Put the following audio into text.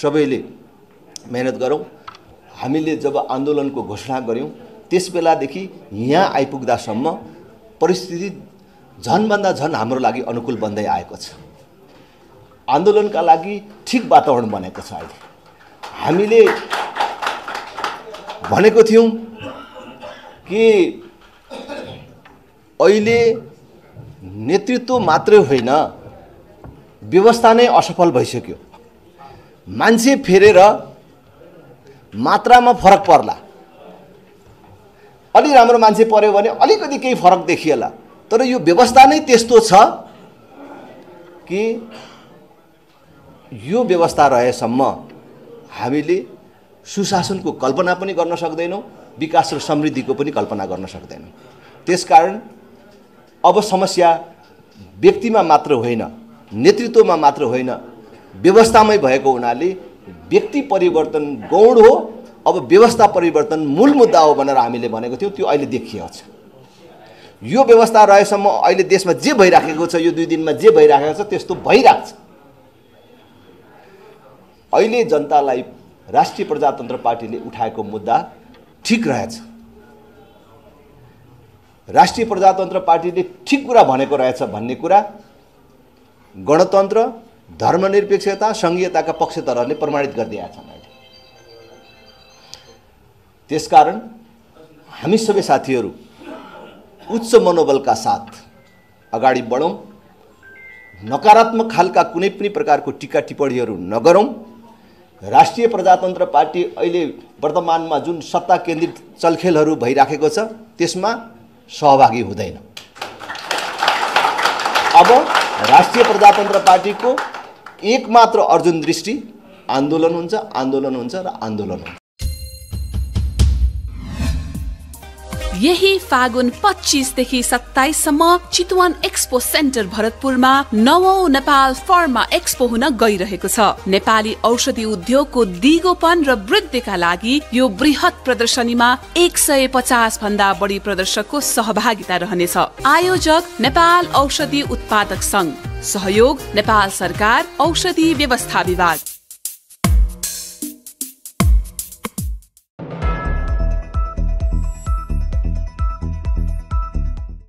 सबैले मेहनत गरौँ। हामीले जब आन्दोलनको घोषणा गऱ्यौँ त्यस बेलादेखि यहाँ आइपुग्दासम्म परिस्थिति झनभन्दा झन् हाम्रो लागि अनुकूल बन्दै आएको छ। आन्दोलनका लागि ठिक वातावरण बनेको छ अहिले। हामीले भनेको थियौँ कि अहिले नेतृत्व मात्रै होइन व्यवस्था नै असफल भइसक्यो। मान्छे फेरेर मात्रामा फरक पर्ला। अलि राम्रो मान्छे पऱ्यो भने अलिकति केही फरक देखिएला। तर यो व्यवस्था नै त्यस्तो छ कि यो व्यवस्था रहेसम्म हामीले सुशासनको कल्पना पनि गर्न सक्दैनौँ विकास र समृद्धिको पनि कल्पना गर्न सक्दैनौँ। त्यसकारण अब समस्या व्यक्तिमा मात्र होइन नेतृत्वमा मात्र होइन व्यवस्थामै भएको हुनाले व्यक्ति परिवर्तन गौण हो अब व्यवस्था परिवर्तन मूल मुद्दा हो भनेर हामीले भनेको थियौँ त्यो अहिले देखिएको छ। यो व्यवस्था रहेसम्म अहिले देशमा जे भइराखेको छ यो दुई दिनमा जे भइराखेको छ त्यस्तो भइरहेको छ। अहिले जनतालाई राष्ट्रिय प्रजातन्त्र पार्टीले उठाएको मुद्दा ठिक रहेछ। राष्ट्रिय प्रजातन्त्र पार्टीले ठिक कुरा भनेको रहेछ भन्ने कुरा गणतन्त्र धर्मनिरपेक्षता सङ्घीयताका पक्षधरहरूले प्रमाणित गरिदिएका छन् अहिले। त्यसकारण हामी सबै साथीहरू उच्च मनोबलका साथ अगाडि बढौँ नकारात्मक खालका कुनै पनि प्रकारको टिका टिप्पणीहरू नगरौँ। राष्ट्रिय प्रजातन्त्र पार्टी अहिले वर्तमानमा जुन सत्ता केन्द्रित चलखेलहरू भइराखेको छ त्यसमा सहभागी हुँदैन। अब राष्ट्रिय प्रजातन्त्र पार्टीको एकमात्र अर्जुन दृष्टि आन्दोलन हुन्छ आन्दोलन हुन्छ र आन्दोलन हुन्छ। यही फागुन पच्चिसदेखि सत्ताइससम्म चितवन एक्सपो सेन्टर भरतपुरमा नवौं नेपाल फर्मा एक्सपो हुन गइरहेको छ। नेपाली औषधि उद्योगको दिगोपन र वृद्धिका लागि यो बृहत प्रदर्शनीमा एक सय पचास भन्दा बढी प्रदर्शकको सहभागिता रहनेछ। आयोजक नेपाल औषधि उत्पादक संघ सहयोग नेपाल सरकार औषधि व्यवस्था विभाग।